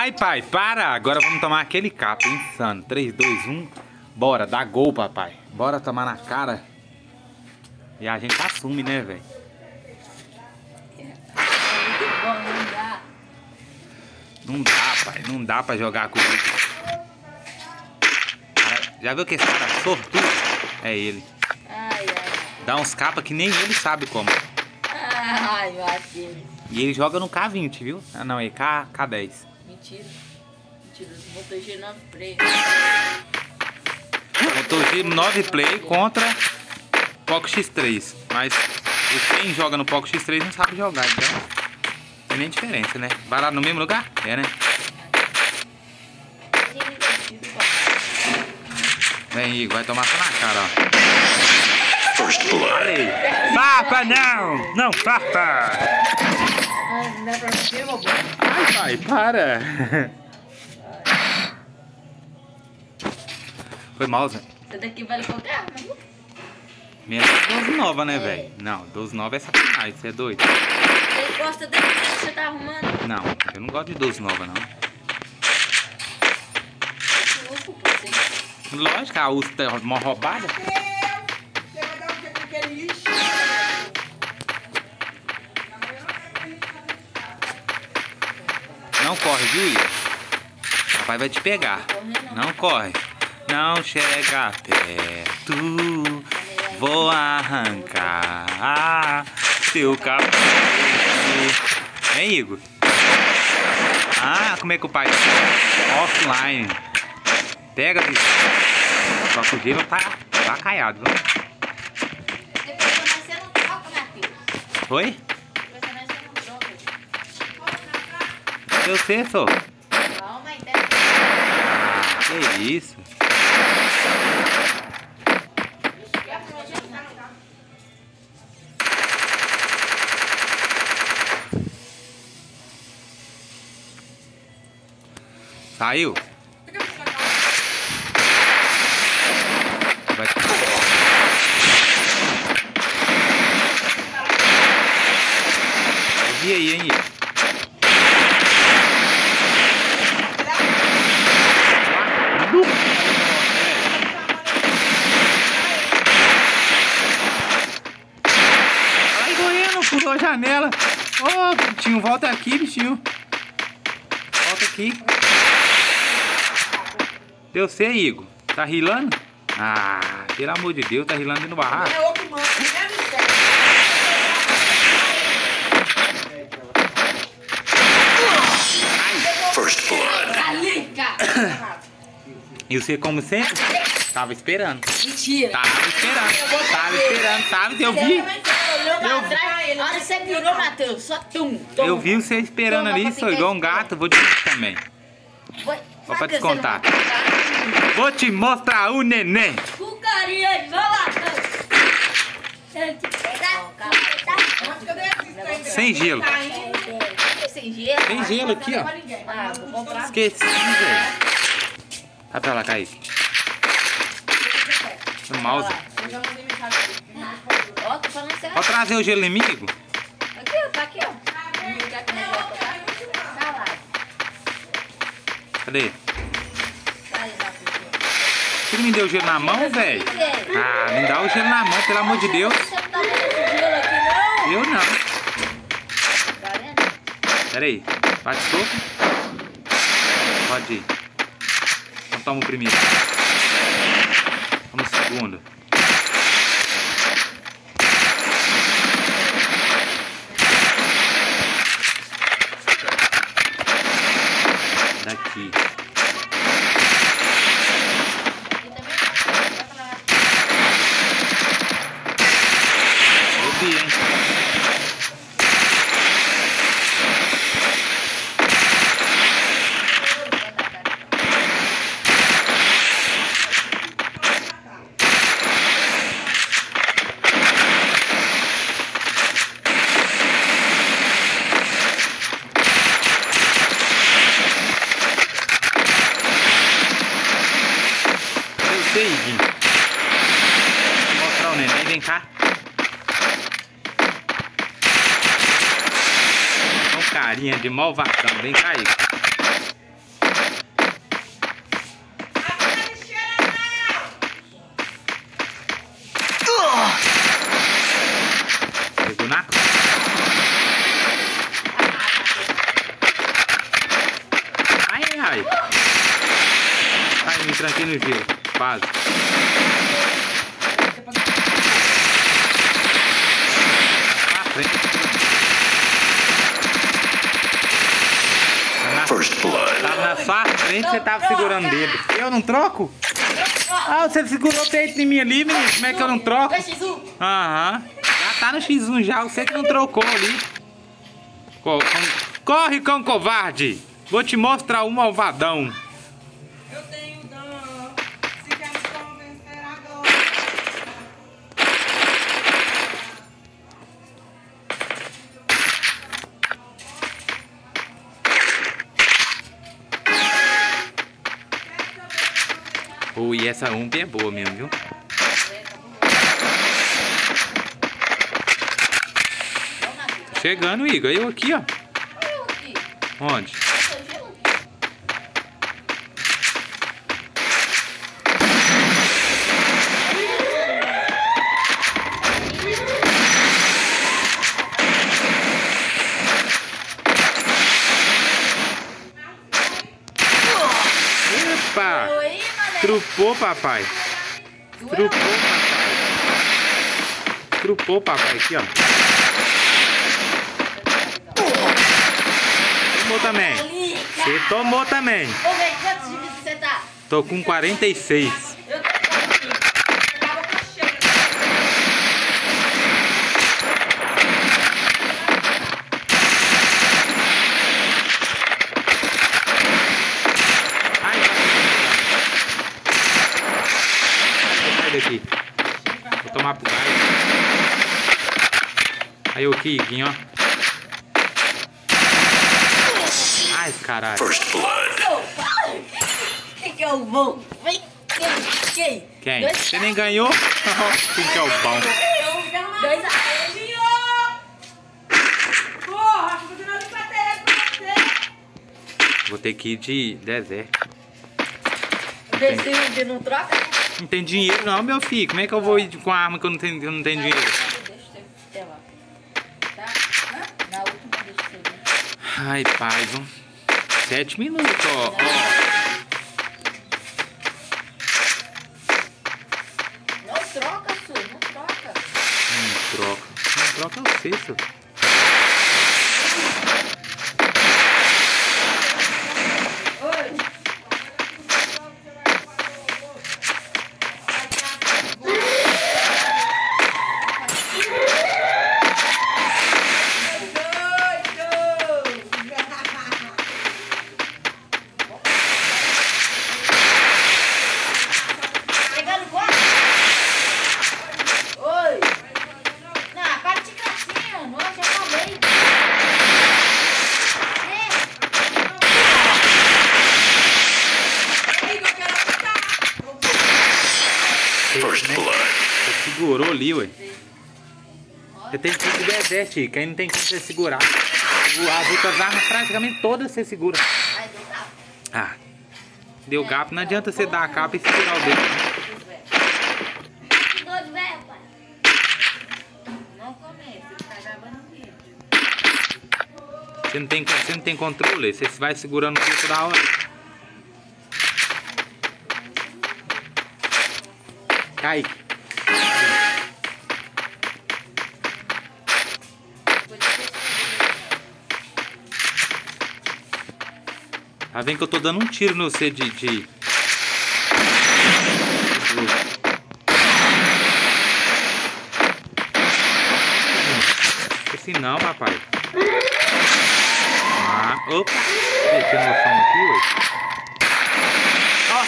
Ai, pai, para! Agora vamos tomar aquele capo, insano. 3, 2, 1. Bora, dá gol, papai. Bora tomar na cara. E a gente assume, né, velho? não dá. Pai. Não dá pra jogar comigo. Cara, já viu que esse cara sortudo? É ele. Ai, ai. Dá uns capas que nem ele sabe como. Ai, Matheus. E ele joga no K20, viu? Ah, não, é K, K10. Mentira. Mentira, botou G9 Play. Motor G9 Play contra Poco X3. Mas quem joga no Poco X3 não sabe jogar, então não tem nem diferença, né? Vai lá no mesmo lugar? É, né? Vem, Igor, vai tomar só na cara, ó. First blood. Farpa não! Não farpa! Ai, pai, para! Foi mal, Zé. Essa daqui vale qualquer arma, viu? Menos 12 nova, né, velho? Não, 12 nova é sacanagem, você é doido. Você gosta daqui que você tá arrumando? Não, eu não gosto de 12 nova, não. Lógico, a USP é uma roubada. Aquele lixo? Não corre, Igor? Papai vai te pegar. Não corre. Não chega perto. Vou arrancar seu cabelo. Hein, Igor? Ah, como é que o pai... Offline. Pega, bicho. Só que o gelo tá, tá caiado, viu? Oi? Eu sei, só. Que isso? Saiu? Vai Eu vi aí, hein? Igor? Ai, correndo, pulou a janela. Ô, bichinho, volta aqui, bichinho. Volta aqui. Deu você, Igor? Tá rilando? Ah, pelo amor de Deus, tá rilando no barraco. É outro mano, Michel? First blood. Cara. E você, como sempre, tava esperando. Mentira. Tava esperando. Tava esperando, tava. Eu vi. Olhou pra trás, a hora que você virou, Matheus, só tum, tum. Eu vi você esperando Toma ali, sou igual um esperando. gato. Vou te dizer também. Foi. Só pra descontar. Vou te mostrar o neném. Com carinha de Matheus. Sem gelo. Sem gelo. Tem gelo aqui, ó. Ah, vou. Esqueci, velho. Vai pra lá, Kaique. O mouse. Ó, tô falando sério. Pode trazer o gelo inimigo? Aqui, ó, tá aqui, ó. Tá lá. Cadê? Você não me deu o gelo na mão, velho? Ah, me dá o gelo na mão, pelo amor de Deus. Eu não. Pera aí. Bate soco. Pode ir. Então toma o primeiro. Toma o segundo. Daqui. Aqui também. Vai pra lá. Eu vi, hein? Eu sei, Iguinho. Vou mostrar o neném, vem cá. Malvadão, vem cá, Igor. ai. Ai, me tranquei no gelo. Quase. Na frente. Tá na, First blood. tá frente, você tava segurando o dedo. Eu não troco? Ah, você segurou o peito em mim ali, menino. Como é que eu não troco? 2x1. Aham. Já tá no X1 já, você que não trocou ali. Corre, cão covarde! Vou te mostrar um malvadão. Eu tenho Ui, essa ump é boa mesmo, viu? Chegando, Igor. Eu aqui, ó. Onde? Eu tô gelo aqui. Opa! Oi, mané. Trupou, papai. Trupou, papai. Trupou, papai. Aqui, ó. Tomou também. Você tomou também. Tá? Tô com 46. Eu tô com aqui. Acaba com a cheia. Ai, vai. Sai daqui. Vou tomar pro gás. Aí o Kiguinho, ó. Ai, caralho. First blood. Quem é o bom? Vem. Quem? Quem? Você nem ganhou? Quem que é o bom? Dois a Porra. Vou ter que ir de deserto. Desse de não troca? Não tem dinheiro não, meu filho. Como é que eu vou ir com a arma que eu não tenho, que eu não tenho dinheiro? Ai, pai, vão. Sete minutos, ó. ó. Não troca, Su, não troca. Não troca. Não troca você, seu. Oi. Pegando quanto? Oi. Não, para de gracinha. Não, já falei. First Né? blood. Você segurou ali, ué. Você tem que ir Chico. Aí não tem como você segurar. As outras armas praticamente todas você segura. Ah. Deu gapo, não adianta você dar a capa e segurar o dedo. Você não tem, você não tem controle, você vai segurando o dedo toda hora. Kaique. Tá vendo que eu tô dando um tiro no você de. de... Assim não, papai. Ah, opa! Eu noção aqui, ué. Ó!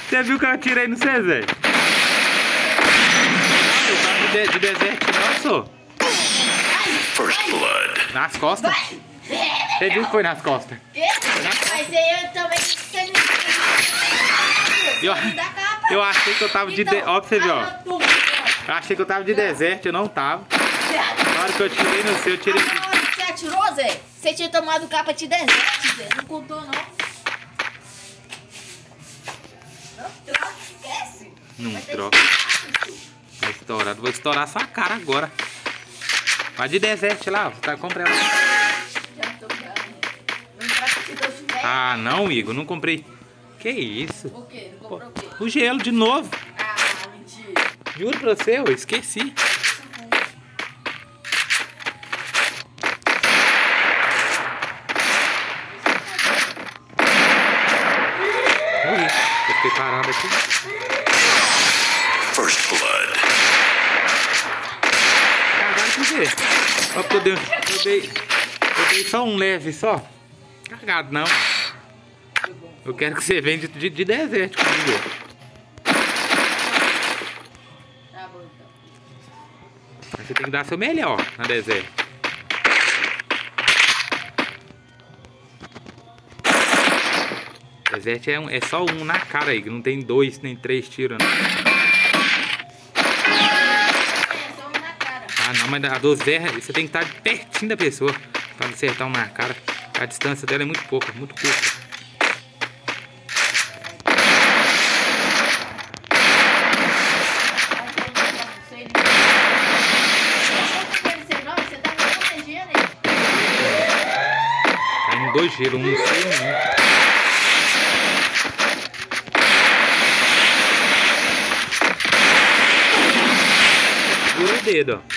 Você viu que eu atirei no você, Zé? Eu tava de, de, de deserto, não, sou. First blood. Nas costas. Vai! Você viu que foi nas costas? Quê? Mas aí eu também. Eu- achei que eu tava de. de... Então, Ó, pra você ver, ó. Eu achei que eu tava de deserto, eu não tava. Na hora que eu tirei no seu, eu tirei. Ah, na hora que você atirou, Zé, você tinha tomado capa de deserto, Zé. Não contou, não. Não troca, esquece. Não Vai ter troca. Tá estourado. Vou estourar sua cara agora. Vai de deserto lá, ó. tá comprando. Ah, não, Igor, não comprei. Que isso? O quê? Não comprou o quê? O gelo de novo. Ah, mentira. Juro pra você, eu esqueci. Ui, eu fiquei parado aqui. First blood. Cagado por quê? Só porque eu dei, eu dei, eu dei só um leve só. Cagado não. Eu quero que você vende de, de deserto comigo. Tá bom, então. Mas você tem que dar seu melhor na deserto. Deserto é, um- é só um na cara aí, que não tem dois nem três tiros. Não. É. Ah, não, mas a dozer você tem que estar pertinho da pessoa pra acertar um na cara. A distância dela é muito pouca, muito curta. Não sei, não sei, não. Você tá me protegendo aí. Tá indo dois gelos, um no seu e um. Segura o dedo, ó.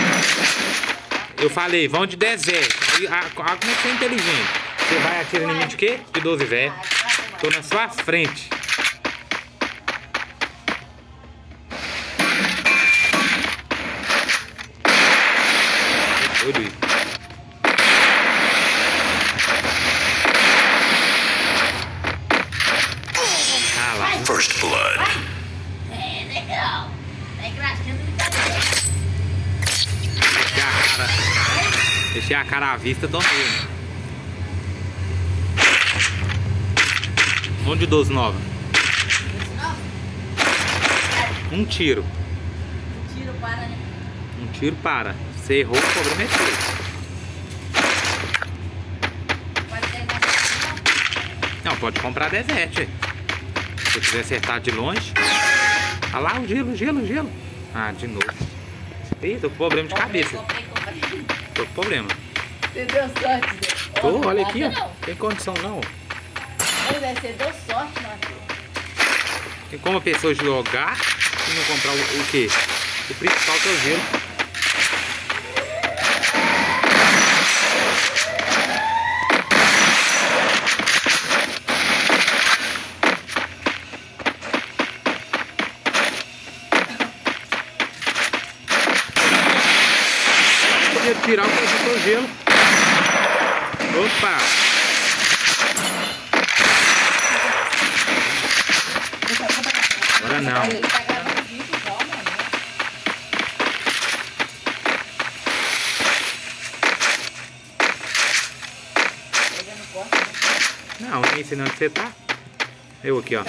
Não. Eu falei, vão de deserto. Aí, a, a, como é que você é inteligente? Você vai atirar em mim de quê? De 12 velho. Ah, tá, Tô na sua frente. Vista, tô mesmo. Onde 12 nova? Um tiro. tiro para, né? Um tiro para. Você errou, o problema é Não, pode comprar deserte. Se quiser acertar de longe. Ah lá, o gelo, gelo, gelo. Ah, de novo. Ih, tô com problema de cabeça. Tô com problema. Você deu sorte, Zé. Tô, olha nada aqui, ó. Não. Tem condição não. Pois é, você deu sorte, Matheus. Tem como a pessoa jogar e não comprar o, o quê? O principal que é gelo. Podia tirar o que o gelo. Opa! Agora não. Tá né? Não, nem ensinando onde você tá. Eu aqui, ó.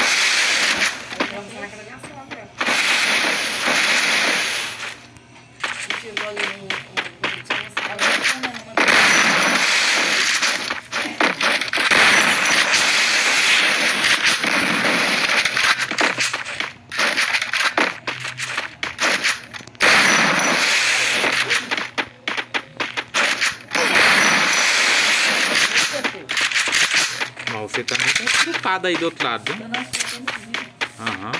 Chegou ali um... um tá comendo uma Mas você também estrupado aí do outro lado. Aham.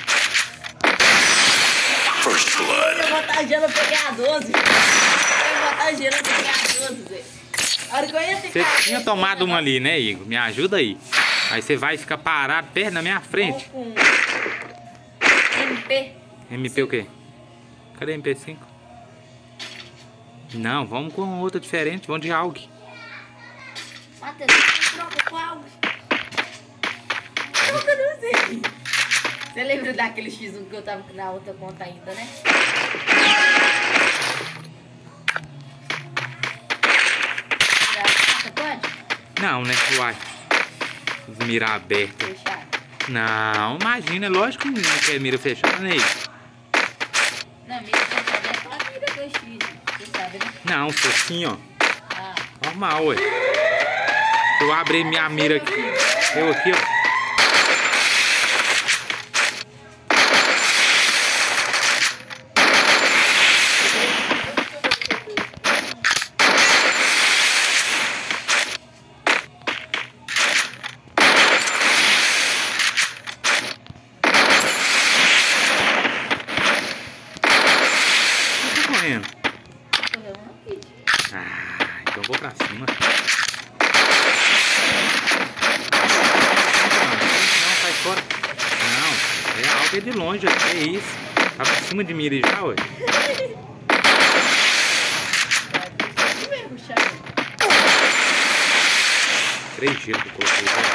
First blood. Eu vou botar gelo, eu peguei a 12. Eu vou botar gelo, eu peguei a 12, Zé. A hora que eu ia Você tinha tomado uma ali, né, Igor? Me ajuda aí. Aí você vai ficar parado perto na minha frente. MP. MP o quê? Cadê MP5? Não, vamos com outra diferente. Vamos de AUG. Matheus, troca com algo. Nunca não usei. Você lembra daquele X1 que eu tava na outra conta ainda, né? Não, né? Uai. Mira aberta. Fechar. Não, imagina. Lógico que não quer mira fechada, né? Não, mira fechada é aquela mira 2X. Você sabe, né? Não, se assim, ó. Ah, Normal, ué. Se eu abrir minha mira aqui. Eu aqui, ó. cima. Não, sai fora. De longe, é isso. Tava em cima de mim já, ué. Três giros que eu coloquei, velho.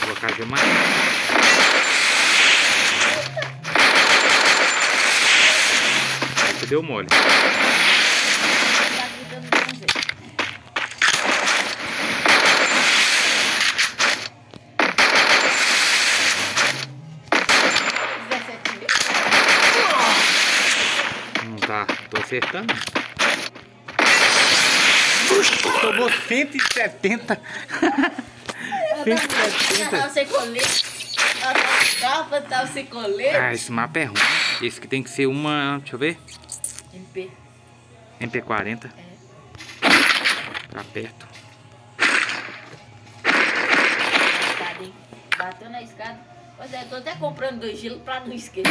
Vou colocar de mais. Aí deu mole. Tá gritando não, Zé. Dezessete mil? Não tá, tô acertando. Tomou 170. Eu tava sem colete. Tava capa, tava sem colete. Ah, esse mapa é ruim. Esse que tem que ser uma. Deixa eu ver. MP. MP40. É. Tá perto. Escada, hein? Bateu na escada. Pois é, tô até comprando dois gelos pra não esquecer.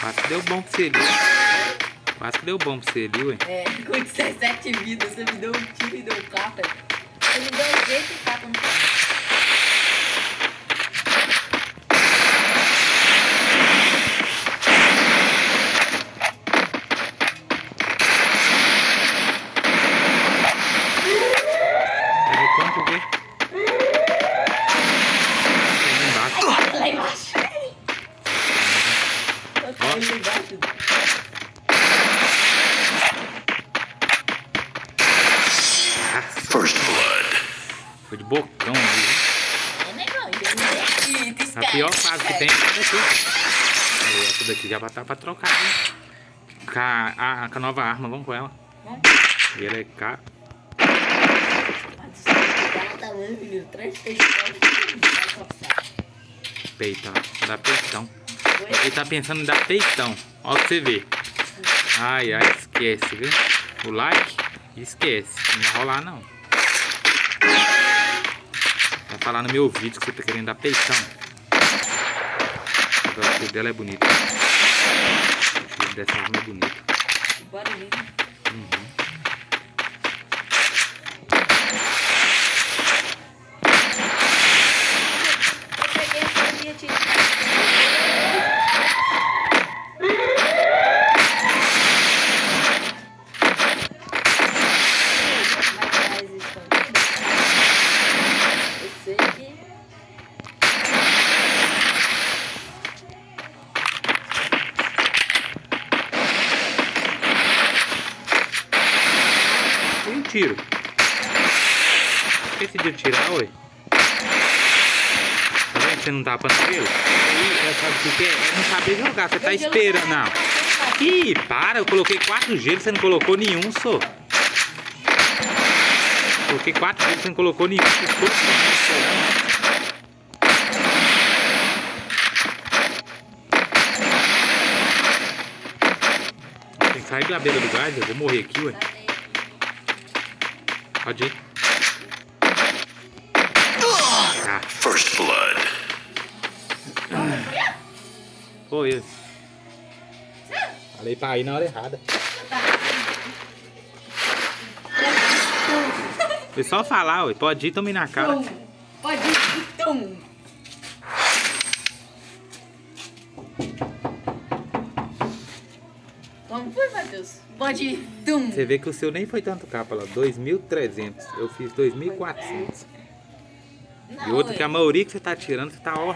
Quase que deu bom pra você ali. Quase que deu bom pra você ali, ué. É, com 17 vidas, você me deu um tiro e deu um capa. Você me deu um jeito e capa no capa. Pega quanto ver? Tem embaixo. Lá embaixo. Eu tô aí embaixo. Ah, First blood. foi de bocão ali. É. A pior fase que tem é daqui. Essa daqui já tá pra trocar, né? Com a, a- com a nova arma, vamos com ela. Vamos. E ela é cara. Peitão. Dá peitão. Ele tá pensando em dar peitão. Ó pra você ver. Ai, ai, esquece, viu? O like, esquece. Não vai rolar, não. Vai falar no meu vídeo que você tá querendo dar peitão. Agora o filho dela é bonito. O filho dessa arma é bonito. Barulhinho. Eu peguei essa minha tia. Esqueci de tirar, ué. Tá vendo que você não tá ele? Aí, sabe o que é? É não saber jogar, você tá esperando. Não. Ih, para, eu coloquei quatro gelos, você não colocou nenhum, só. Coloquei quatro gelos, você não colocou nenhum. Ficou esperando. Tem que sair da beira do gás, eu vou morrer aqui, ué. Pode ir. First blood. foi eu. Falei pra ir na hora errada. Foi só falar, ué. Pode ir, tome na cara. Tum. Pode ir, tum. Como foi, Matheus? Pode ir, tum. Você vê que o seu nem foi tanto capa lá. 2.300. Eu fiz 2.400. E Não, outro que a maioria que você tá tirando, você tá ó,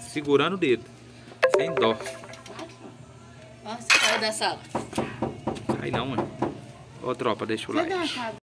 segurando o dedo. Sem dó. Nossa, saiu da sala. Aí não, mano. Ô tropa, deixa o like.